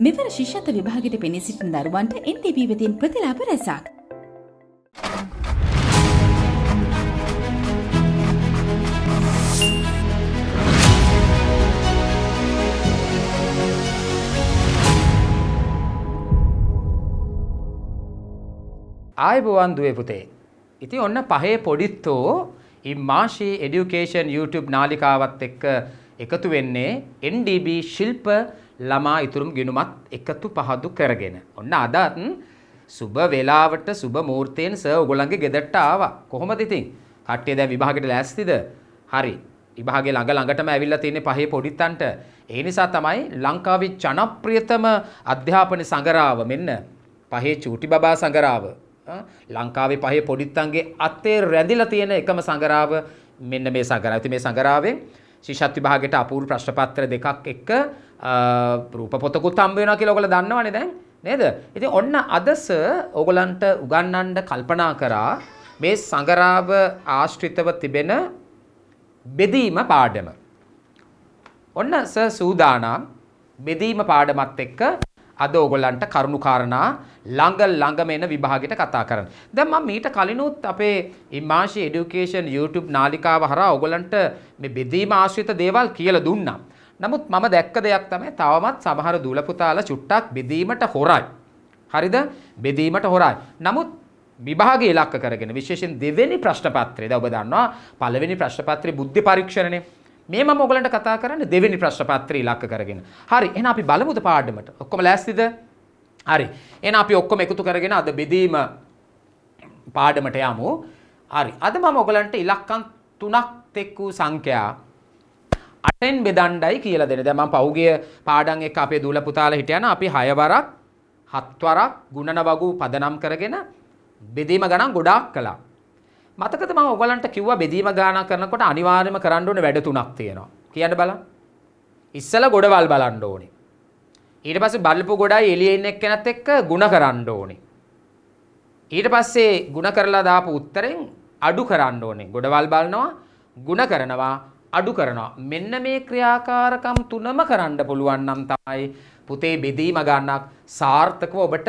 මෙවර ශිෂ්‍යත්ව විභාගයට පෙනී සිටින දරුවන්ට NTP වෙතින් ප්‍රතිලාභ රැසක්. ආයබෝවන් දුවේ පුතේ. ඉතින් ඔන්න පහේ පොඩිත්තෝ ඉම්මාශී එඩියුකේෂන් YouTube නාලිකාවත් එක්ක එකතු වෙන්නේ NDB ශිල්ප ළමා ඉතුරුම් ගිනුමත් එකතු පහදු කරගෙන. ඔන්න අදත් සුබ වෙලාවට සුබ මූර්තයෙන් සර් ඔයගොල්ලන්ගේ ගෙදරට ආවා. කොහොමද ඉතින්? කට්ටිය දැන් විභාගෙට ලෑස්තිද? හරි. විභාගේ ළඟ ළඟටම ඇවිල්ලා තියෙන්නේ පහේ පොඩිත්තන්ට. ඒ නිසා තමයි ලංකාවේ ජනප්‍රියතම අධ්‍යාපන සංගරාව මෙන්න පහේ චූටි බබා සංගරාව ලංකාවේ පහේ පොඩිත්තන්ගේ අතේ රැඳිලා තියෙන එකම සංගරාව මෙන්න මේ සංගරාව. ඉතින් මේ සංගරාවෙන් ශිෂ්‍යත් විභාගයට අපූර්ව ප්‍රශ්න පත්‍ර දෙකක් එක්ක රූප පොතකුත් හම්බ වෙනවා කියලා ඔයගොල්ලෝ දන්නවනේ දැන් නේද? ඉතින් ඔන්න අද ස ඔයගලන්ට උගන්වන්න කල්පනා කරා මේ සංගරාව ආශ්‍රිතව තිබෙන බෙදීම පාඩම. ඔන්න ස සූදානම් බෙදීම පාඩමත් එක්ක අද ඕගොල්ලන්ට කරුණු කාරණා ළඟ ළඟම එන විභාගෙට කතා කරන්න. දැන් මම මීට කලිනුත් අපේ ඉමාෂි এඩියුකේෂන් YouTube නාලිකාව හරහා ඕගොල්ලන්ට මේ බෙදීම ආශ්‍රිත දේවල් කියලා දුන්නා. නමුත් මම දැක්ක දෙයක් තමයි තවමත් සමහර දූල පුතාලා චුට්ටක් බෙදීමට හොරයි. හරිද? බෙදීමට හොරයි. නමුත් විභාගය ඉලක්ක කරගෙන විශේෂයෙන් දෙවෙනි ප්‍රශ්න පත්‍රය දැන් ඔබ දන්නවා පළවෙනි ප්‍රශ්න පත්‍රයේ බුද්ධි පරීක්ෂණනේ. මේ මම ඔයගලන්ට කතා කරන්නේ දෙවෙනි ප්‍රශ්න පත්‍රය ඉලක්ක කරගෙන. හරි එහෙනම් අපි බලමුද පාඩමට. ඔක්කොම ලෑස්තිද? හරි. එහෙනම් අපි ඔක්කොම එකතු කරගෙන අද බෙදීම පාඩමට යමු. හරි. අද මම ඔයගලන්ට ඉලක්කම් තුනක් එක් වූ සංඛ්‍යා අටෙන් බෙදණ්ඩයි කියලා දෙන. දැන් මම පෞගිය පාඩම් එක අපේ දූල පුතාලා හිටියන අපි 6 වරක් 7 වරක් ගුණන වගු පදනම් කරගෙන බෙදීම ගණන් ගොඩාක් කළා. මතකද මම ඔයගලන්ට කිව්වා බෙදීම ගානක් කරනකොට අනිවාර්යයෙන්ම කරන්න ඕනේ වැඩ තුනක් තියෙනවා. කියන්න බලන්න. ඉස්සලා ගොඩවල් බලන්න ඕනේ. ඊට පස්සේ බලපු ගොඩයි එළියේ ඉන්න එක්කෙනත් එක්ක ಗುಣ කරන්න ඕනේ. ඊට පස්සේ ಗುಣ කරලා දාපු උත්තරෙන් අඩු කරන්න ඕනේ. ගොඩවල් බලනවා, ಗುಣ කරනවා, අඩු කරනවා. මෙන්න මේ ක්‍රියාකාරකම් තුනම කරන්න පුළුවන් නම් තමයි පුතේ බෙදීම ගන්නක් සාර්ථකව ඔබට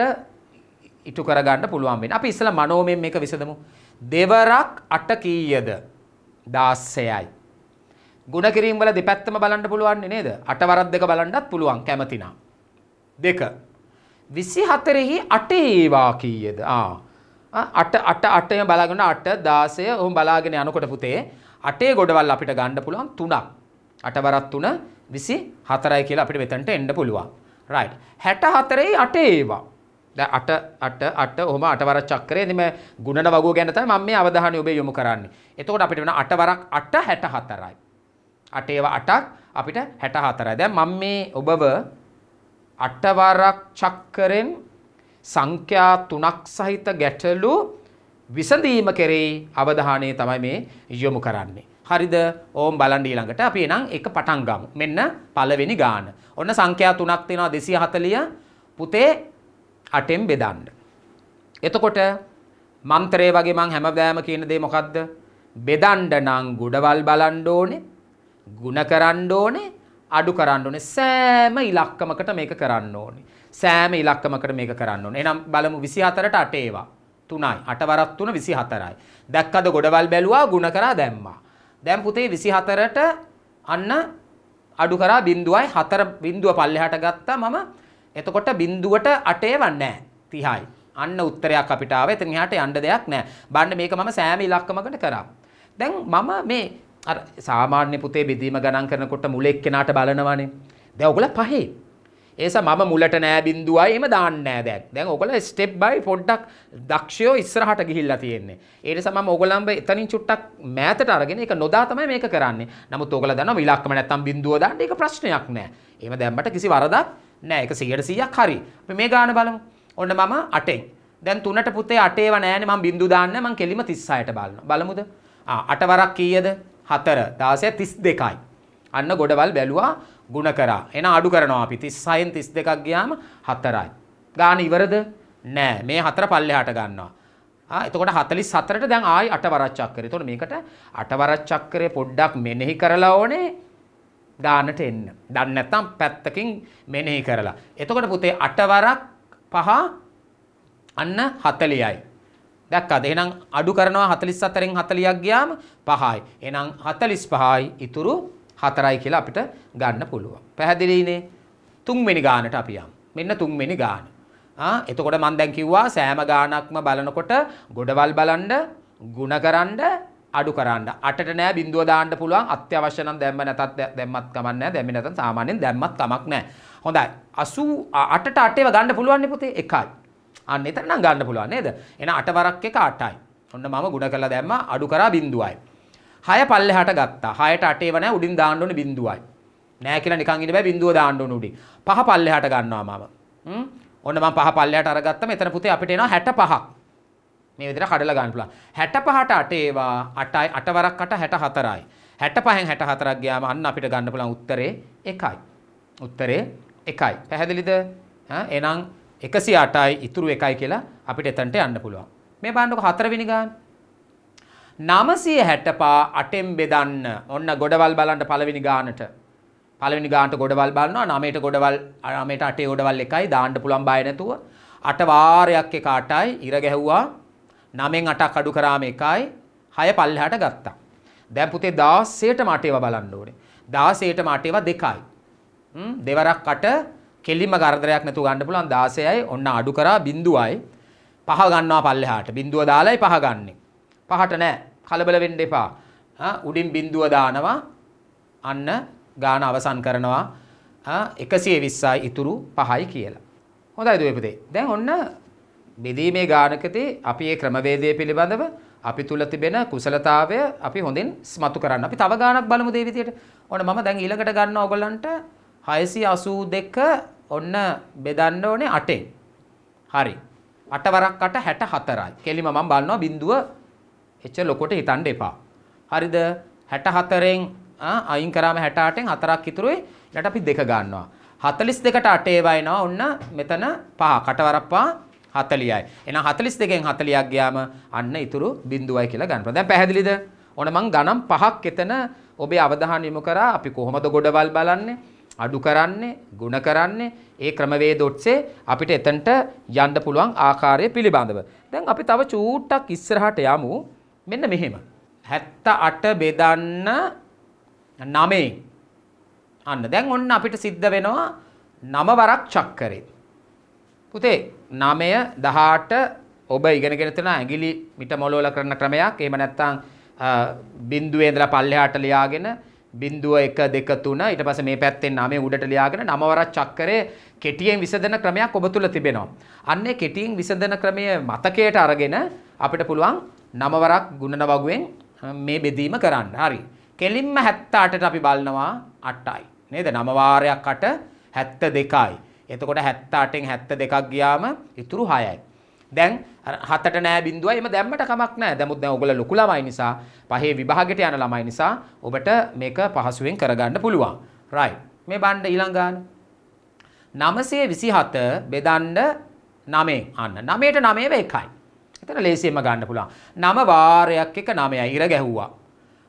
ඉටු කරගන්න පුළුවන් වෙන්නේ. අපි ඉස්සලා මනෝමයෙන් මේක විසඳමු. දෙවරක් අට කීයද? 16යි. ගුණ කිරීම වල දෙපැත්තම බලන්න පුළුවන් නේද? අට වරක් දෙක බලන්නත් පුළුවන් කැමතිනම්. දෙක. 24හි 8 ඒවා කීයද? ආ. 8 8 8 බලාගෙන 8 16 ඔහොම බලාගෙන යනකොට පුතේ අටේ ගොඩවල් අපිට ගන්න පුළුවන් 3ක්. 8 වරක් 3 24යි කියලා අපිට මෙතනට එන්න පුළුවන්. right. 64යි 8 ඒවා. දැන් 8 8 8 ඔහොම 8 වරක් චක්‍රයේ එදිම ගුණන වගුව ගැන තමයි මම මේ අවධානය ඔබේ යොමු කරන්නේ. එතකොට අපිට වෙන 8 වරක් 8 64යි. 8 ඒවා 8ක් අපිට 64යි. දැන් මම මේ ඔබව 8 වරක් චක්‍රෙන් සංඛ්‍යා තුනක් සහිත ගැටලු විසඳීම කෙරෙහි අවධානය තමයි මේ යොමු කරන්නේ. හරිද? ඕම් බලන්න ඊළඟට අපි එනම් එක පටන් ගමු. මෙන්න පළවෙනි ගාන. ඔන්න සංඛ්‍යා තුනක් තියෙනවා 240 පුතේ 8න් බෙදන්න. එතකොට මන්ත්‍රය වගේ මං හැමදාම කියන දේ මොකද්ද? බෙදන්න නම් ගුඩවල් බලන්න ඕනේ, ಗುಣ කරන්න ඕනේ, අඩු කරන්න ඕනේ. සෑම ඉලක්කමකට මේක කරන්න ඕනේ. සෑම ඉලක්කමකට මේක කරන්න ඕනේ. එහෙනම් බලමු 24ට 8 ඒවා. 3යි. 8 වරක් 3 24යි. දැක්කද ගොඩවල් බැලුවා, ಗುಣ කරා දැම්මා. දැන් පුතේ 24ට අන්න අඩු කරා බිඳුවයි 4 බිඳුව පල්ලෙහාට ගත්තා මම එතකොට බිඳුවට 8 වන්නේ 30යි. අන්න උත්තරයක් අපිට ආවා. එතන එහාට යන්න දෙයක් නැහැ. බලන්න මේක මම සෑම ඉලක්කමකට කරා. දැන් මම මේ අර සාමාන්‍ය පුතේ බෙදීම ගණන් කරනකොට මුල එක්කෙනාට බලනවානේ. දැන් ඔයගොල්ලෝ පහේ. ඒසා මම මුලට නෑ බින්දුවයි එහෙම දාන්නේ නෑ දැන්. දැන් ඔයගොල්ලෝ ස්ටෙප් බයි පොඩ්ඩක් දක්ෂයෝ ඉස්සරහට ගිහිල්ලා තියෙන්නේ. ඒ නිසා මම ඔයගොල්ලන්ව එතනින් චුට්ටක් මෑතට අරගෙන ඒක නොදා තමයි මේක කරන්නේ. නමුත් ඔයගොල්ලෝ දන්නවා ඉලක්කම නැත්තම් බින්දුව දාන්න ඒක ප්‍රශ්නයක් නෑ. එහෙම දැම්මට කිසි වරදක් නෑ. ඒක 100%ක් හරි. අපි මේ ගාන බලමු. ඔන්න මම 8ෙන්. දැන් 3ට පුතේ 8 ඒවා නෑනේ මම බින්දු දාන්නේ මම කෙලිම 36ට බලනවා. බලමුද? ආ 8 වරක් කීයද? 4 16 32යි. අන්න ගොඩවල් බැලුවා ಗುಣ කරා. එන අඩු කරනවා අපි 36න් 32ක් ගියාම 4යි. ගාන ඉවරද? නෑ. මේ 4 පල්ලෙහාට ගන්නවා. ආ එතකොට 44ට දැන් ආයි 8 වරක් චක්‍රය. එතකොට මේකට 8 වරක් චක්‍රය පොඩ්ඩක් මෙනෙහි කරලා ඕනේ. ගානට එන්න. දන්නේ නැත්නම් පැත්තකින් මෙනෙහි කරලා. එතකොට පුතේ අටවරක් පහ අන්න 40යි. දැක්කද? එහෙනම් අඩු කරනවා 44න් 40ක් ගියාම 5යි. එහෙනම් 45යි ඉතුරු 4යි කියලා අපිට ගන්න පුළුවන්. පැහැදිලිනේ? තුන්වෙනි ගානට අපි යමු. මෙන්න තුන්වෙනි ගාන. ආ එතකොට මම දැන් කිව්වා සෑම ගානක්ම බලනකොට ගොඩවල් බලන්න, ಗುಣ කරන්න, අඩු කරන්න. අටට නෑ බිඳුව දාන්න පුළුවන්. අත්‍යවශ්‍ය නම් දැම්ම නැතත් දැම්මත් කමක් නෑ. දැම්මේ නැත්නම් සාමාන්‍යයෙන් දැම්මත් කමක් නෑ. හොඳයි. 88ට 8 ඒවා ගන්න පුළුවන් නේ පුතේ. එකයි. අන්න එතන නම් ගන්න පුළුවන් නේද? එහෙනම් 8 වරක් එක 8යි. ඔන්න මම ගුණ කරලා දැම්මා අඩු කරා බිඳුවයි. 6 පල්ලෙහාට ගත්තා. 6ට 8 ඒවා නෑ උඩින් දාන්න ඕනේ බිඳුවයි. නෑ කියලා නිකන් ඉන්න බෑ බිඳුව දාන්න ඕනේ උඩින්. පහ පල්ලෙහාට ගන්නවා මම. හ්ම්. ඔන්න මම පහ පල්ලෙහාට අරගත්තම එතන පුතේ අපිට එනවා 65ක්. මේ විදිහට කඩලා ගන්න පුළුවන්. 65ට 8 ඒවා 8යි 8 වරක් 8 64යි. 65න් 64ක් ගියාම අන්න අපිට ගන්න පුළුවන් උත්තරේ 1යි. උත්තරේ 1යි. පැහැදිලිද? හා එහෙනම් 108යි ඉතුරු 1යි කියලා අපිට එතනට යන්න පුළුවන්. මේ බලන්නකො හතරවෙනි ගාන. 965 8ෙන් බෙදන්න. ඔන්න ගොඩවල් බලන්න පළවෙනි ගානට. පළවෙනි ගානට ගොඩවල් බලනවා 9ට ගොඩවල් 9ට 8 ගොඩවල් එකයි දාන්න පුළුවන් බය නැතුව. 8 වාරයක් එක 8යි ඉර ගැහුවා. 9න් 8ක් අඩු කරාම එකයි 6 පල්ලෙහාට ගත්තා. දැන් පුතේ 16ට මට ඒවා බලන්න ඕනේ. 16ට මට ඒවා දෙකයි. හ්ම් දෙවරක් 8 කෙලින්ම කරදරයක් නැතුව ගන්න පුළුවන් 16යි ඔන්න අඩු කරා බිඳුවයි පහ ගන්නවා පල්ලෙහාට බිඳුව දාලායි පහ ගන්නෙ පහට නෑ කලබල වෙන්න එපා උඩින් බිඳුව දානවා අන්න ගාන අවසන් කරනවා 120යි ඉතුරු පහයි කියලා හොඳයි දුවේ පුතේ දැන් ඔන්න බෙදීමේ ගානකදී අපි මේ ක්‍රමවේදය පිළිබඳව අපි තුල තිබෙන කුසලතාවය අපි හොඳින් ස්මතු කරන්න. අපි තව ගානක් බලමු මේ විදියට. ඔන්න මම දැන් ඊළඟට ගන්නවා ඔයගලන්ට 682 ඔන්න බෙදන්න ඕනේ 8ෙන්. හරි. 8 වරක් 8 64යි. කෙලිම මම බලනවා බිඳුව එච්චර ලොකොට හිතන්න එපා. හරිද? 64න් අයින් කරාම 68න් 4ක් ඉතුරුයි. ඊට අපි දෙක ගන්නවා. 42ට 8 ඒවා එනවා. ඔන්න මෙතන 5. කටවරක් 5 40යි. එහෙනම් 42න් 40ක් ගියාම අන්න ඉතුරු බිඳුවයි කියලා ගන්නවා. දැන් පැහැදිලිද? ඕන මං ගණන් පහක් එතන ඔබේ අවධානය යොමු කරා අපි කොහොමද ගොඩවල් බලන්නේ? අඩු කරන්නේ, ಗುಣ කරන්නේ ඒ ක්‍රමවේද ඔස්සේ අපිට එතනට යන්න පුළුවන් ආකාරය පිළිබඳව. දැන් අපි තව චූට්ටක් ඉස්සරහට යමු. මෙන්න මෙහෙම. 78 බෙදන්න 9 අන්න දැන් ඔන්න අපිට සිද්ධ වෙනවා 9 වරක් චක්කරේ. පුතේ 9 18 ඔබ ඉගෙනගෙන තියෙන ඇඟිලි මිට මොලවල කරන ක්‍රමයක්. එහෙම නැත්නම් බිඳුවේ ඉඳලා පල්ලෙහාට ලියාගෙන බිඳුව එක දෙක තුන ඊට පස්සේ මේ පැත්තෙන් නමේ උඩට ලියාගෙන නමවරක් චක්කරේ කෙටියෙන් විසඳන ක්‍රමයක් ඔබ තුල තිබෙනවා. අන්නේ කෙටියෙන් විසඳන ක්‍රමය මතකයට අරගෙන අපිට පුළුවන් නමවරක් ගුණන වගුවෙන් මේ බෙදීම කරන්න. හරි. කෙලින්ම 78ට අපි බලනවා 8යි. නේද? නම වාරයක් 8 72යි. එතකොට 78න් 72ක් ගියාම ඉතුරු 6යි. දැන් හතට නෑ බිඳුවයි එම දැම්මට කමක් නෑ දැමුත් දැන් ඔයගොල්ලෝ ලොකු ළමයි නිසා පහේ විභාගයට යන ළමයි නිසා ඔබට මේක පහසුවෙන් කරගන්න පුළුවන්. right. මේ බණ්ඩ ඊළඟ ගාන 927 බෙදන්න 9 අන්න 9ට 9 එකයි. එතන ලේසියෙන්ම ගන්න පුළුවන්. 9 වාරයක් එක 9යි ඉර ගැහුවා.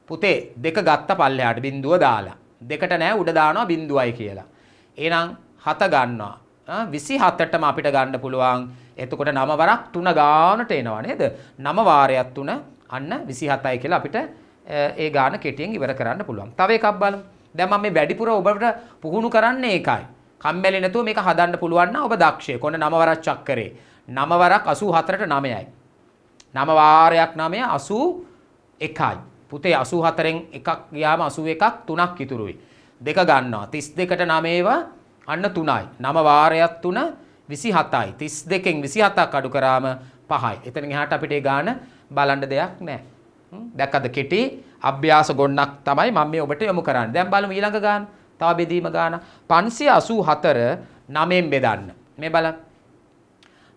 පුතේ දෙක ගත්ත පල්ලෙහාට බිඳුව දාලා. දෙකට නෑ උඩ දානවා බිඳුවයි කියලා. එහෙනම් 7 ගන්නවා. 27ටම අපිට ගන්න පුළුවන් එතකොට නම වරක් තුන ගානට එනවා නේද? නම වාරයක් තුන අන්න 27යි කියලා අපිට ඒ ගාන කෙටියෙන් ඉවර කරන්න පුළුවන්. තව එකක් බලමු. දැන් මම මේ වැඩිපුර ඔබට පුහුණු කරන්නේ ඒකයි. කම්මැලි නැතුව මේක හදන්න පුළුවන් නම් ඔබ දක්ෂයෙක්. ඔන්න නම වරක් චක්කරේ. නම වරක් 84ට 9යි. නම වාරයක් 9 81යි. පුතේ 84න් එකක් ගියාම 81ක් තුනක් ඉතුරුයි. දෙක ගන්නවා. 32ට 9 අන්න 3යි. නම වාරයක් 3 27යි 32කින් 27ක් අඩු කරාම 5යි. එතනින් එහාට අපිට ඒ ගාන බලන්න දෙයක් නැහැ. දැක්කද කෙටි අභ්‍යාස ගොන්නක් තමයි මම මේ ඔබට යොමු කරන්නේ. දැන් බලමු ඊළඟ ගාන. තව බෙදීම ගාන 584 9න් බෙදන්න. මේ බලන්න.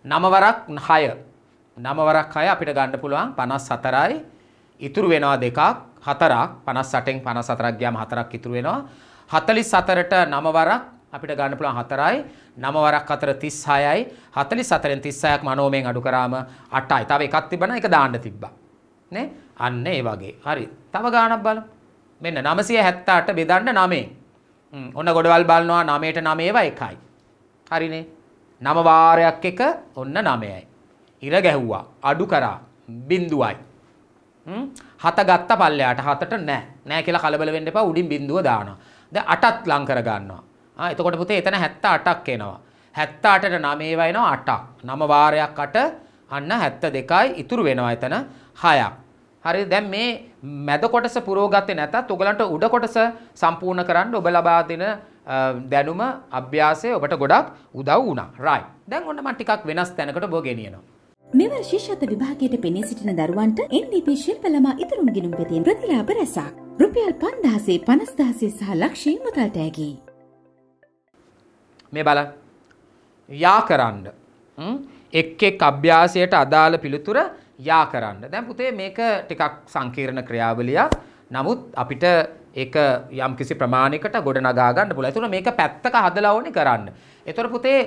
9 වරක් 6. 9 වරක් 6 අපිට ගන්න පුළුවන් 54යි. ඉතුරු වෙනවා දෙකක් හතරක් 58න් 54ක් ගියාම හතරක් ඉතුරු වෙනවා 44ට 9 වරක් අපිට ගන්න පුළුවන් 4යි 9 වරක් 4 36යි 44න් 36ක් මනෝමයෙන් අඩු කරාම 8යි. තව එකක් තිබ්බනම් ඒක දාන්න තිබ්බා. නේ? අන්න ඒ වගේ. හරි. තව ගාණක් බලමු. මෙන්න 978 බෙදන්න 9. ඔන්න ගොඩවල් බලනවා නමයට නමේවා එකයි. හරිනේ නම වාරයක් එක ඔන්න නමයයි. ඉර ගැහ්වා අඩු කරා බින්දුවයි. හත ගත්ත පල්ලයාට හතට නෑ නෑ කියලා කලබල වෙන්න එපා උඩින් බින්දුව දානවා. දැන් අටත් ලං කර ගන්නවා. ආ එතකොට පුතේ එතන 78ක් එනවා. 78ට 9 වෙනවා 8ක්. නම වාරයක් 8 අන්න 72යි ඉතුරු වෙනවා එතන 6ක්. හරි දැන් මේ මැද කොටස පුරෝගත්තේ නැතත් ඔයගලන්ට උඩ කොටස සම්පූර්ණ කරන්න ඔබ ලබා දෙන දැනුම අභ්‍යාසය ඔබට ගොඩක් උදව් වුණා. right. දැන් ඔන්න මම ටිකක් වෙනස් තැනකට ඔබ ගෙනියනවා. මෙවර ශිෂ්‍යත්ව විභාගයට පෙනී සිටින දරුවන්ට NDP ශිල්ප ළමා ඉතුරුම් ගිණුම් පෙතින් ප්‍රතිලාභ රැසක්. රුපියල් 5000 50000 සහ ලක්ෂයේ මුදල් තෑගි. මේ බලන්න. යා කරන්න. එක් එක් අභ්‍යාසයට අදාළ පිළිතුර යා කරන්න. දැන් පුතේ මේක ටිකක් සංකීර්ණ ක්‍රියාවලියක්. නමුත් අපිට ඒක යම් කිසි ප්‍රමාණයකට ගොඩනගා ගන්න පුළුවන්. ඒතර මේක පැත්තක හදලා ඕනේ කරන්න. ඒතර පුතේ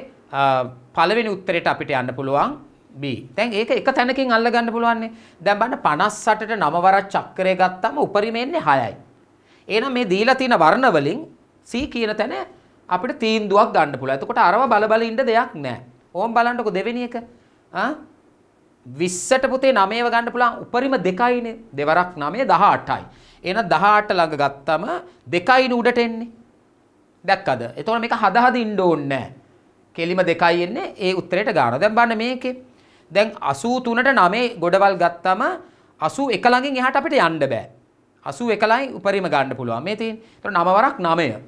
පළවෙනි උත්තරේට අපිට යන්න පුළුවන් B. දැන් ඒක එක තැනකින් අල්ල ගන්න පුළුවන්නේ. දැන් බලන්න 58ට 9 වරක් චක්‍රය ගත්තම උපරිම එන්නේ 6යි. එහෙනම් මේ දීලා තියෙන වර්ණ වලින් C කියන තැන අපිට තීන්දුවක් ගන්න පුළුවන්. එතකොට අරව බල බල ඉන්න දෙයක් නැහැ. ඕම් බලන්නකො දෙවෙනි එක. ආ 20ට පුතේ 9ව ගන්න පුළුවන් උපරිම දෙකයිනේ. දෙවරක් 9 18යි. එහෙනම් 18 ළඟ ගත්තම දෙකයිනේ උඩට එන්නේ. දැක්කද? එතකොට මේක හද හද ඉන්න ඕනේ නැහැ. කෙලිම දෙකයි එන්නේ ඒ උත්තරයට ගන්නවා. දැන් බලන්න මේකේ දැන් 83ට 9 ගොඩවල් ගත්තම 81 ළඟින් එහාට අපිට යන්න බෑ. 81 ළඟින් උපරිම ගන්න පුළුවන්. මේ තියෙන්නේ. ඒතර 9 වරක් 9.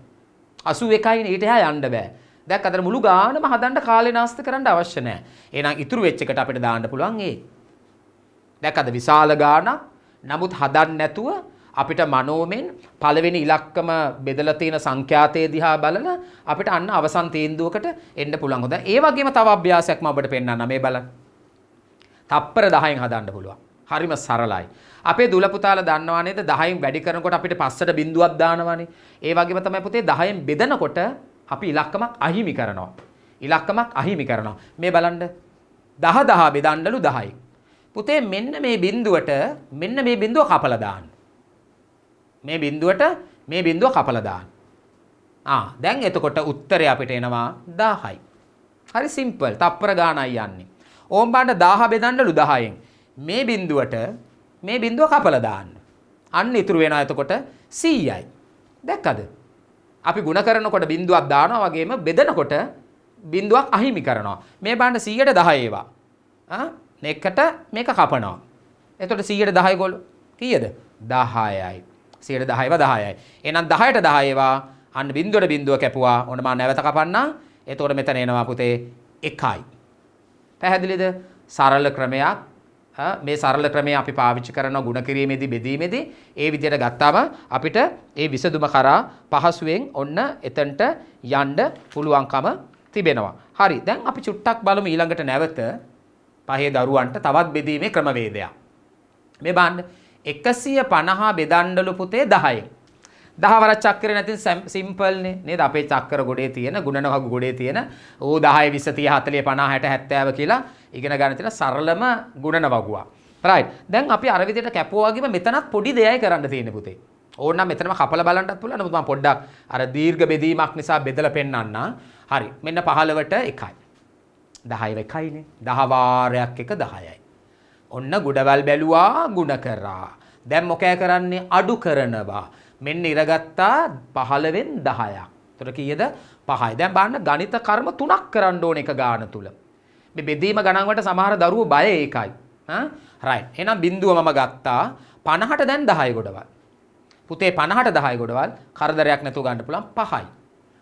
81යි ඊට එහා යන්න බෑ. දැන් අතර මුළු ගානම හදන්න කාලේ නාස්ති කරන්න අවශ්‍ය නැහැ. එහෙනම් ඉතුරු වෙච්ච එකට අපිට දාන්න පුළුවන් ඒ. දැක්කද විශාල ගානක්. නමුත් හදන්න නැතුව අපිට මනෝමෙන් පළවෙනි ඉලක්කම බෙදලා තියෙන සංඛ්‍යාතය දිහා බලලා අපිට අන්න අවසන් තීන්දුවකට එන්න පුළුවන්. හොඳයි. ඒ වගේම තව අභ්‍යාසයක් මම ඔබට පෙන්නන්න මේ බලන්න. තප්පර 10න් හදන්න පුළුවන්. හරිම සරලයි. අපේ දුල පුතාලා දන්නවා නේද 10න් වැඩි කරනකොට අපිට පස්සට බිඳුවක් දානවානේ. ඒ වගේම තමයි පුතේ 10න් බෙදනකොට අපි ඉලක්කමක් අහිමි කරනවා. ඉලක්කමක් අහිමි කරනවා. මේ බලන්න 10 10 බෙදන්නලු 10යි. පුතේ මෙන්න මේ බිඳුවට මෙන්න මේ බිඳුව කපලා දාන්න. මේ බිඳුවට මේ බිඳුව කපලා දාන්න. ආ දැන් එතකොට උත්තරය අපිට එනවා 10යි. හරි සිම්පල්. තප්පර ගානයි යන්නේ. ඕම් බාන්න 1000 බෙදන්නලු 10න්. මේ බිඳුවට මේ බිඳුව කපලා දාන්න. අන්න ඉතුරු වෙනවා එතකොට 100යි. දැක්කද? අපි ಗುಣ කරනකොට බිඳුවක් දානවා වගේම බෙදනකොට බිඳුවක් අහිමි කරනවා. මේ බාන්න 100ට 10 ඒවා. ආ එකට මේක කපනවා. එතකොට 100ට 10 ගොල්ලෝ කීයද? 10යි. 100ට 10ව 10යි. එහෙනම් 10ට 10 ඒවා අන්න බිඳුවට බිඳුව කැපුවා. ඔන්න මම නැවත කපන්නම්. එතකොට මෙතන එනවා පුතේ 1යි. පැහැදිලිද? සරල ක්‍රමයක්. මේ සරල ක්‍රමය අපි පාවිච්චි කරනවා ಗುಣ කිරීමේදී බෙදීමේදී ඒ විදිහට ගත්තාම අපිට ඒ විසඳුම කරා පහසුවෙන් ඔන්න එතනට යන්න පුළුවන්කම තිබෙනවා. හරි. දැන් අපි චුට්ටක් බලමු ඊළඟට නැවත පහේ දරුවන්ට තවත් බෙදීමේ ක්‍රමවේදයක්. මේ බලන්න 150 බෙදන්නලු පුතේ 10න්. දහවරක් චක්‍රය නැති සිම්පල්නේ නේද අපේ චක්‍ර ගොඩේ තියෙන ගුණනවගු ගොඩේ තියෙන ඌ 10 20 30 40 50 60 70 කියලා ඉගෙන ගන්න තියෙන සරලම ගුණනවගුවක්. රයිට්. දැන් අපි අර විදිහට කැපුවා වගේම මෙතනත් පොඩි දෙයයි කරන්න තියෙන්නේ පුතේ. ඕනනම් මෙතනම කපලා බලන්නත් පුළුවන්. නමුත් මම පොඩ්ඩක් අර දීර්ඝ බෙදීමක් නිසා බෙදලා පෙන්නන්න. හරි. මෙන්න 15ට 1යි. 10 එකයිනේ. 10 වාරයක් එක 10යි. ඔන්න ගුඩවල් බැලුවා ගුණ කරා. දැන් මොකෑ කරන්නේ අඩු කරනවා. මෙන්න ඉරගත්තා 15වෙන් 10ක්. එතකොට කීයද? 5යි. දැන් බලන්න ගණිත කර්ම තුනක් කරන්න ඕන එක ගාන තුල. මේ බෙදීම ගණන් වලට සමහර දරුවෝ බය ඒකයි. හා? රයිට්. එහෙනම් බිඳුව මම ගත්තා 50ට දැන් 10 ගොඩවල්. පුතේ 50ට 10 ගොඩවල් කරදරයක් නැතුව ගන්න පුළුවන් 5යි.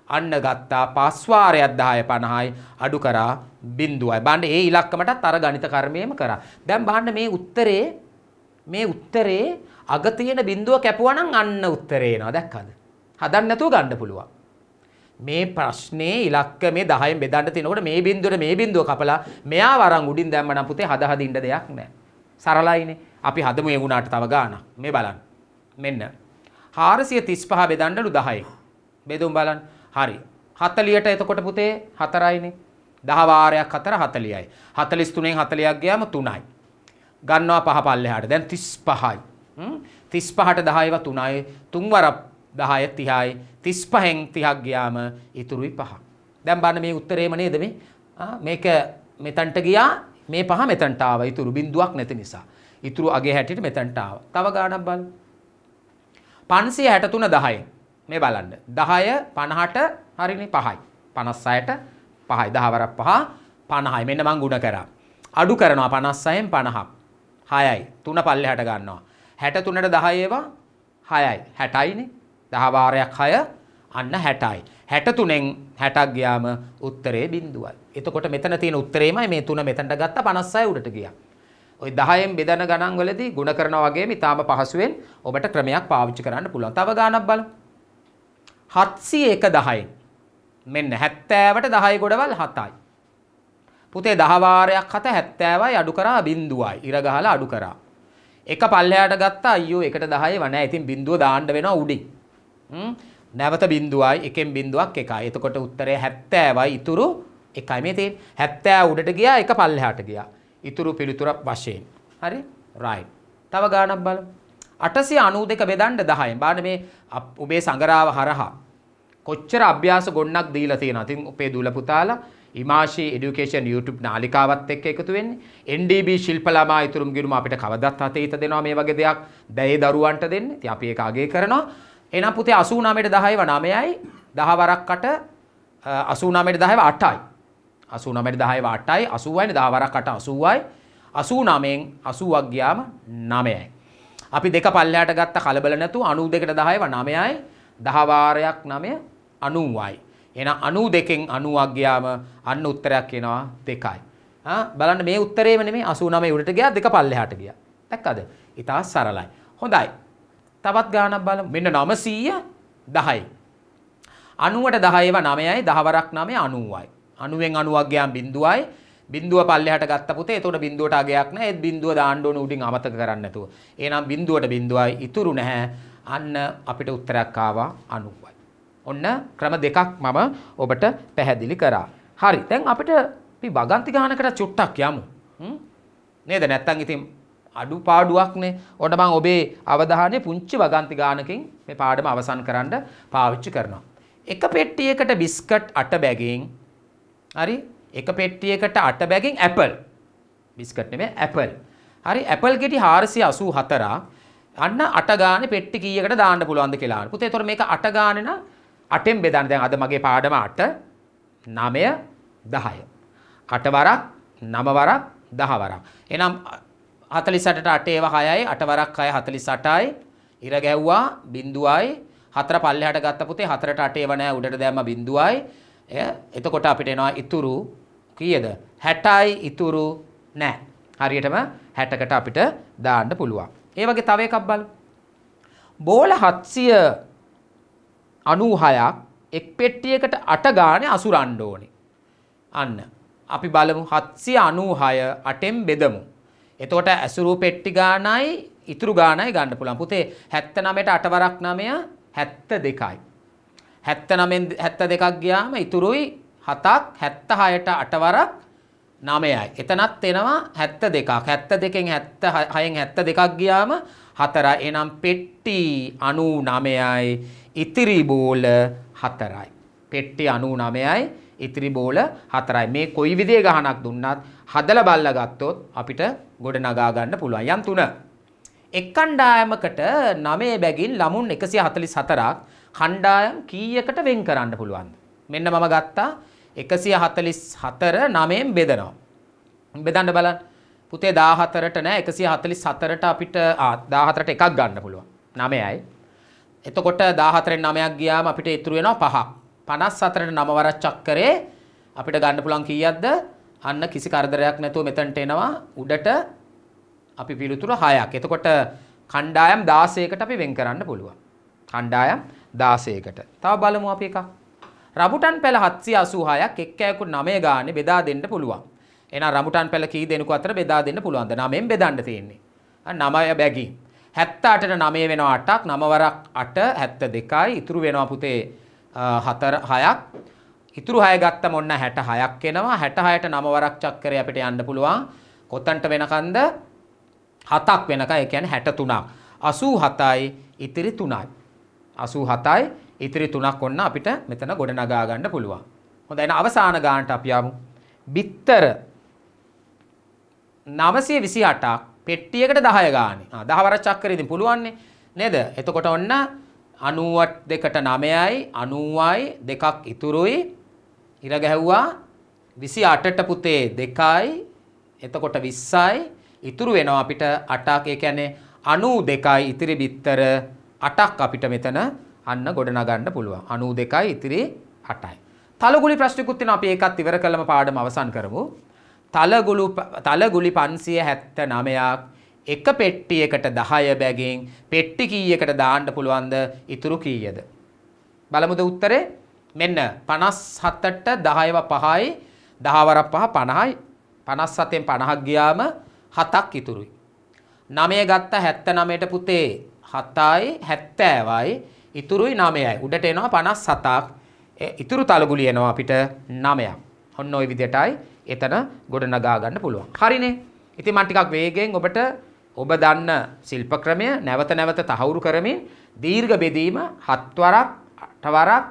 අන්න ගත්තා පස් වාරයක් 10 50යි අඩු කරා බිඳුවයි. බලන්න ඒ ඉලක්කමටත් අර ගණිත කර්මයේම කරා. දැන් බලන්න මේ උත්තරේ මේ උත්තරේ අග තියෙන බිඳුව කැපුවා නම් අන්න උත්තරේ එනවා දැක්කද? හදන්න නැතුව ගන්න පුළුවන්. මේ ප්‍රශ්නේ ඉලක්ක මේ 10න් බෙදන්න තිනකොට මේ බිඳුවට මේ බිඳුව කපලා මෙයා වරන් උඩින් දැම්ම නම් පුතේ හද හදින්න දෙයක් නැහැ. සරලයිනේ. අපි හදමු ඒ වුණාට තව ගානක්. මේ බලන්න. මෙන්න 435 බෙදන්නලු 10න්. බෙදුම් බලන්න. හරි. 40ට එතකොට පුතේ 4යිනේ. 10 වාරයක් 4 40යි. 43න් 40ක් ගියාම 3යි. ගන්නවා පහ පල්ලෙහාට. දැන් 35යි. 35ට 10ව 3යි. තුන් වර දහය තිහයි තිස් පහෙන් තිහක් ගියාම ඉතුරුයි පහ. දැම් බන්න මේ උත්තරේම නේද මේ මේක මෙතන්ට ගියා මේ පහ මෙතන්ටාව ඉතුරු බින්දුවක් නැති නිසා. ඉතුරු අගේ හැටියට මෙතන්ටාව තව ගානක් බල. පන්සිය හැටතුන දහයි මේ බලන්න. දහය පණහට හරිනි පහයි. පනස් අයට පහයි දහවරක් පහ පණහයි මෙන්න මං ගුණ කරා. අඩු කරනවා පනස්සයෙන් පණහක්. හයයි තුන පල්ලෙ හට ගන්නවා. හැට තුනට දහයේවා හයයි හැටයිනේ දහවාරයක් හය අන්න හැටයි. හැට තුනෙන් හැටක් ගියාම උත්තරේ බින්දුවයි. එතකොට මෙතන තියෙන උත්තරේමයි මේ තුන මෙතනට ගත්ත 56 උඩට ගියා. ওই 10න් බෙදන ගණන් වලදී ಗುಣ කරනවා වගේම ඊටාම පහසුවෙන් ඔබට ක්‍රමයක් පාවිච්චි කරන්න පුළුවන්. තව ගාණක් බලමු. 701 10න් මෙන්න 70ට 10 ගොඩවල් 7යි. පුතේ 10 වාරයක් 7 70යි අඩු කරා බිඳුවයි. ඉර ගහලා අඩු කරා. එක පල්ලෙහාට ගත්තා අයියෝ එකට 10 වනේ. ඉතින් බිඳුව දාන්න වෙනවා උඩින්. නැවත බිඳුවයි එකෙන් බිඳුවක් එකයි. එතකොට උත්තරේ 70යි ඉතුරු එකයි මේ තියෙන්නේ. 70 උඩට ගියා එක පල්ලෙහාට ගියා. ඉතුරු පිළිතුර වශයෙන්. හරි? right. තව ගානක් බලමු. 892 බෙදන්න 10න්. බලන්න මේ ඔබේ සංගරාව හරහා කොච්චර අභ්‍යාස ගොන්නක් දීලා තියෙනවා. ඉතින් අපේ දුල පුතාලා ඉමාශී එඩියුකේෂන් YouTube නාලිකාවත් එක්ක එකතු වෙන්නේ. NDB ශිල්ප ළමා ඉතුරුම් ගිරුම අපිට කවදත් අතේ හිත දෙනවා මේ වගේ දෙයක් දැයේ දරුවන්ට දෙන්න. ඉතින් අපි ඒක අගය කරනවා. එහෙනම් පුතේ 89ට 10ව 9යි 10 වරක්කට 89ට 10ව 8යි 89ට 10ව 8යි 80යිනේ 10 වරක්කට 80යි 89න් 80ක් ගියාම 9යි අපි දෙක පල්ලෙහාට ගත්ත කලබල නැතුව 92ට 10ව 9යි 10 වාරයක් 9 90යි එහෙනම් 92කින් 90ක් ගියාම අන්න උත්තරයක් එනවා 2යි ආ බලන්න මේ උත්තරේම නෙමෙයි 89 උඩට ගියා දෙක පල්ලෙහාට ගියා දැක්කද? ඊටා සරලයි. හොඳයි. තවත් ගානක් බලමු. මෙන්න 900 10යි. 90ට 10 ඒවා 9යි 10 වරක් 9 90යි. 90න් 90ක් ගියාම බිඳුවයි. බිඳුව පල්ලෙහාට ගත්ත පුතේ එතකොට බිඳුවට අගයක් නැහැ. ඒත් බිඳුව දාන්න ඕන උඩින් අමතක කරන්න නැතුව. එහෙනම් බිඳුවට බිඳුවයි ඉතුරු නැහැ. අන්න අපිට උත්තරයක් ආවා 90යි. ඔන්න ක්‍රම දෙකක් මම ඔබට පැහැදිලි කරා. හරි. දැන් අපිට අපි වගන්ති ගානකට චුට්ටක් යමු. නේද? නැත්තම් ඉතින් අඩුපාඩුවක්නේ ඔන්න මං ඔබේ අවධානය පුංචි වගන්ති ගානකින් මේ පාඩම අවසන් කරන්න පාවිච්චි කරනවා. එක පෙට්ටියකට බිස්කට් අට බැගින් හරි එක පෙට්ටියකට අට බැගින් ඇපල් බිස්කට් නෙමෙයි ඇපල් හරි ඇපල් ගෙඩි 484 අන්න අට ගානේ පෙට්ටි කීයකට දාන්න පුළුවන්ද කියලා අහන්න. පුතේ ඒතකොට මේක අට ගානේ නම් අටෙන් බෙදන්න. දැන් අද මගේ පාඩම 8 9 10. අට වරක් 9 වරක් 10 වරක්. එහෙනම් හතලිසටට අටේව හයයි අටවරක් අය හතලිස් අටයි ඉර ගැව්වා බින්දුවයි හතර පල්ලෙහාට ගත්ත පුතේ හතරට අටේව නෑ උඩට දැම්ම බින්දුවයි එතකොට අපිට එනවා ඉතුරු කීයද? 60යි ඉතුරු නෑ. හරියටම 60කට අපිට දාන්න පුළුවන්. ඒ වගේ තව එකක් බලමු. බෝල 796ක් එක් පෙට්ටියකට 8 ගානේ අසුරන්න ඕනේ අන්න අපි බලමු 796 8ෙන් බෙදමු එතකොට ඇසුරු පෙට්ටි ගානයි ඉතුරු ගානයි ගන්න පුළුවන්. පුතේ 79ට 8 වරක් 9 72යි. 79න් 72ක් ගියාම ඉතුරුයි 7ක් 76ට 8 වරක් 9යි. එතනත් එනවා 72ක්. 72කින් 76න් 72ක් ගියාම 4යි. එහෙනම් පෙට්ටි 99යි. ඉතිරි බෝල 4යි. පෙට්ටි 99යි. ඉතිරි බෝල 4යි. මේ කොයි විදිහේ ගහනක් දුන්නත් හදලා බලලා ගත්තොත් අපිට ගොඩ නගා ගන්න පුළුවන්. යම් තුන. එක් කණ්ඩායමකට 9 බැගින් ළමුන් 144ක් කණ්ඩායම් කීයකට වෙන් කරන්න පුළුවන්ද? මෙන්න මම ගත්තා 144 9න් බෙදනවා. බෙදන්න බලන්න. පුතේ 14ට නෑ 144ට අපිට 14ට එකක් ගන්න පුළුවන්. 9යි. එතකොට 14න් 9ක් ගියාම අපිට ඉතුරු වෙනවා 5ක්. 54ට 9 වරක් චක්කරේ අපිට ගන්න පුළුවන් කීයක්ද? අන්න කිසි කරදරයක් නැතුව මෙතනට එනවා උඩට අපි පිළිතුර 6ක්. එතකොට කණ්ඩායම් 16කට අපි වෙන් කරන්න පුළුවන්. කණ්ඩායම් 16කට. තව බලමු අපි එකක්. රඹුටන් පැල 786ක් එක් අයෙකුට 9 ගානේ බෙදා දෙන්න පුළුවන්. එහෙනම් රඹුටන් පැල කී දෙනෙකු අතර බෙදා දෙන්න පුළුවන්ද? 9ෙන් බෙදන්න තියෙන්නේ. 9 බැගි. 78ට 9 වෙනවා 8ක් 9 වරක් 8 72යි. ඉතුරු වෙනවා පුතේ 4 6ක්. ඉතුරු 6 ගත්තම ඔන්න 66ක් එනවා 66ට 9 වරක් චක්‍රය අපිට යන්න පුළුවන් කොතන්ට වෙනකන්ද 7ක් වෙනකන් ඒ කියන්නේ 63ක් 87යි ඉතිරි 3යි අසූ හතයි ඉතිරි තුනක් ඔන්න අපිට මෙතන ගොඩ නගාගන්න පුළුවන්. හොඳ එන අවසාන ගානට අපි යමු. බිත්තර නවසය විසි අටක් පෙට්ටියකට දහය ගාන දහවර චක්කරඉතින් පුළුවන්නේ. නේද? එතකොට ඔන්න අනුවත් දෙකට නමයයි අනුවයි දෙකක් ඉතුරුයි. ඉරගැහැව්වා විසි අටට පුතේ දෙකයි. එතකොට විස්සයි. ඉතුරු වෙනවා අපිට අටක්. ඒ කියන්නේ අනූ දෙකයි ඉතිරි බිත්තර අටක් අපිට මෙතන අන්න ගොඩනගන්න පුළුවන්. අනූ දෙකයි ඉතිරි අටයි. තලගුලි ප්‍රශ්නිකුත් තියෙනවා. අපි ඒකත් ඉවර කළම පාඩම අවසන් කරමු. තලගුළු තලගුලි 579ක් එක පෙට්ටියකට 10 බැගින් පෙට්ටි කීයකට දාන්න පුළුවන්ද ඉතුරු කීයද? බලමුද උත්තරේ? මෙන්න 57ට 10ව 5යි 10 වරක් 5 50යි 57න් 50ක් ගියාම 7ක් ඉතුරුයි. 9 ගත්ත 79ට පුතේ 7යි 70යි ඉතුරුයි 9යි. උඩට එනවා 57ක්. ඉතුරු තලගුලි එනවා අපිට 9ක්. ඔන්න ওই විදිහටයි එතන ගොඩ නගා ගන්න පුළුවන්. හරිනේ. ඉතින් මම ටිකක් වේගෙන් ඔබට ඔබ දන්න ශිල්ප ක්‍රමය නැවත නැවත තහවුරු කරමින් දීර්ඝ බෙදීම හත් වරක් අට වරක්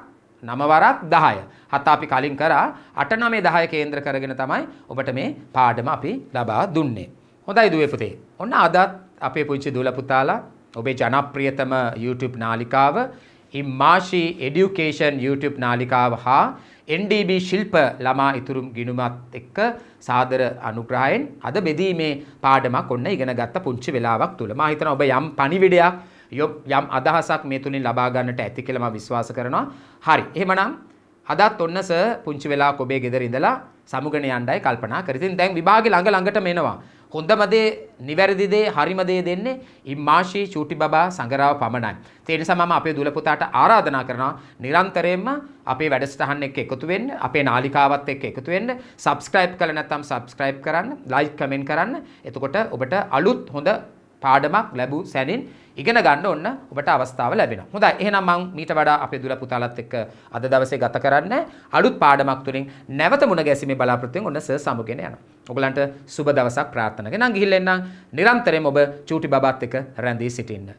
නම වරක් 10. හත අපි කලින් කරා 8 9 10 කේන්ද්‍ර කරගෙන තමයි ඔබට මේ පාඩම අපි ලබා දුන්නේ. හොඳයි දුවේ පුතේ. ඔන්න අදත් අපේ පුංචි දුවල පුතාලා ඔබේ ජනප්‍රියතම YouTube නාලිකාව ඉම්මාෂි එඩියුකේෂන් YouTube නාලිකාව හා NDB ශිල්ප ළමා ඉතුරුම් ගිනුමත් එක්ක සාදර අනුග්‍රහයෙන් අද බෙදීමේ පාඩමක් ඔන්න ඉගෙන ගත්ත පුංචි වෙලාවක් තුල මා හිතනවා ඔබ යම් පණිවිඩයක් යම් අදහසක් මේ තුලින් ලබා ගන්නට ඇති කියලා මම විශ්වාස කරනවා. හරි. එහෙමනම් අදත් ඔන්න සර් පුංචි වෙලාවක ඔබේ ගෙදර ඉඳලා සමුගණ යණ්ඩයි කල්පනා කර. ඉතින් දැන් විභාගේ ළඟ ළඟටම එනවා. හොඳම දේ නිවැරදි දේ හරිම දේ දෙන්නේ ඉම්මාෂී චූටි බබා සංගරාව පමණයි. ඒ නිසා මම අපේ දුල පුතාට ආරාධනා කරනවා නිරන්තරයෙන්ම අපේ වැඩසටහන් එක්ක එකතු වෙන්න, අපේ නාලිකාවත් එක්ක එකතු වෙන්න, subscribe කළ නැත්නම් subscribe කරන්න, like comment කරන්න. එතකොට ඔබට අලුත් හොඳ පාඩමක් ලැබූ සැනින් ඉගෙන ගන්න ඔන්න ඔබට අවස්ථාව ලැබෙනවා. හොඳයි. එහෙනම් මම මීට වඩා අපේ දුල පුතාලත් එක්ක අද දවසේ ගත කරන්න අලුත් පාඩමක් තුලින් නැවත මුණ ගැසීමේ බලාපොරොත්තුෙන් ඔන්න සර් සමුගෙන යනවා. ඔයගලන්ට සුබ දවසක් ප්‍රාර්ථනා කරනවා. එහෙනම් ගිහිල්ලා එන්නම් නිරන්තරයෙන් ඔබ චූටි බබාත් එක්ක රැඳී සිටින්න.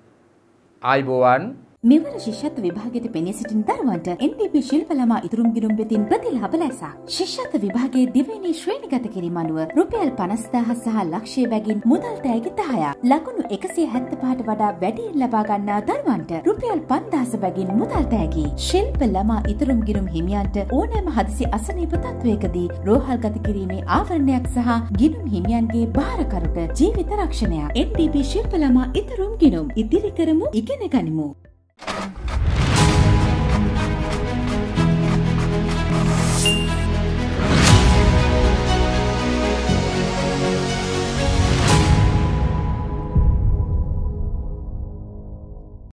ආයිබෝවන් මෙවර ශිෂ්‍යත්ව විභාගයට පෙනී සිටින දරුවන්ට NDP ශිල්ප ළමා ඉතුරුම් ගිණුම් වෙතින් ප්‍රතිලාභ ලැසක්. ශිෂ්‍යත්ව විභාගයේ දෙවැනි ශ්‍රේණිගත කිරීම අනුව රුපියල් 50000 සහ ලක්ෂය බැගින් මුදල් තෑගි 10ක්. ලකුණු 175ට වඩා වැඩියෙන් ලබා ගන්නා දරුවන්ට රුපියල් 5000 බැගින් මුදල් තෑගි. ශිල්ප ළමා ඉතුරුම් ගිණුම් හිමියන්ට ඕනෑම හදිසි අසනීප තත්වයකදී රෝහල්ගත කිරීමේ ආවරණයක් සහ ගිණුම් හිමියන්ගේ භාරකරුට ජීවිත රක්ෂණයක්. NDP ශිල්ප ළමා ඉතුරුම් ගිණුම් ඉදිරි කරමු ඉගෙන ගනිමු. Thank you.